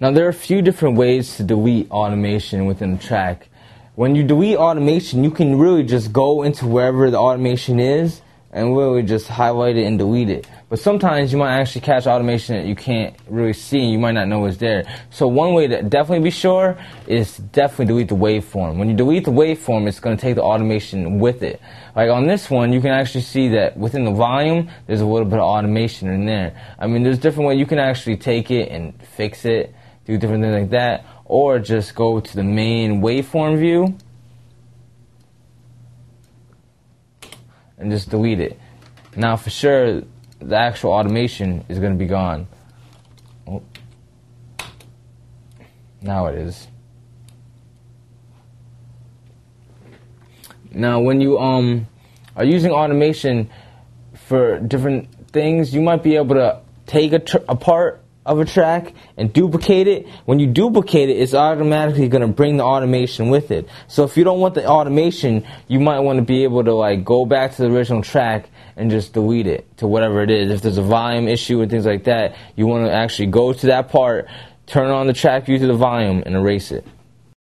Now there are a few different ways to delete automation within a track. When you delete automation, you can really just go into wherever the automation is and really just highlight it and delete it. But sometimes you might actually catch automation that you can't really see and you might not know is there. So one way to definitely be sure is definitely delete the waveform. When you delete the waveform, it's going to take the automation with it. Like on this one, you can actually see that within the volume, there's a little bit of automation in there. I mean, there's different ways you can actually take it and fix it, do different things like that, or just go to the main waveform view and just delete it. Now, for sure, the actual automation is going to be gone. Oh. Now it is. Now, when you um are using automation for different things, you might be able to take a, tr- a part of a track and duplicate it, when you duplicate it, it's automatically going to bring the automation with it. So if you don't want the automation, you might want to be able to like go back to the original track and just delete it to whatever it is. If there's a volume issue and things like that, you want to actually go to that part, turn on the track view to the volume, and erase it.